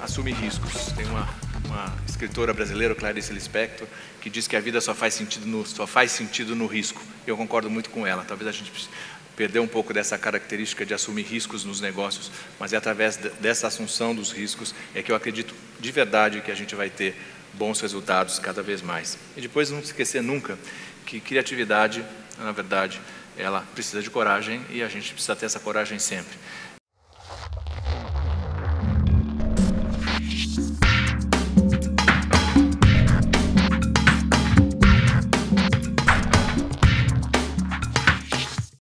Assume riscos. Tem uma, uma escritora brasileira, Clarice Lispector, que diz que a vida só faz sentido no, só faz sentido no risco. Eu concordo muito com ela. Talvez a gente perdeu um pouco dessa característica de assumir riscos nos negócios, mas é através dessa assunção dos riscos é que eu acredito de verdade que a gente vai ter bons resultados cada vez mais. E depois não se esquecer nunca que criatividade, na verdade, ela precisa de coragem e a gente precisa ter essa coragem sempre.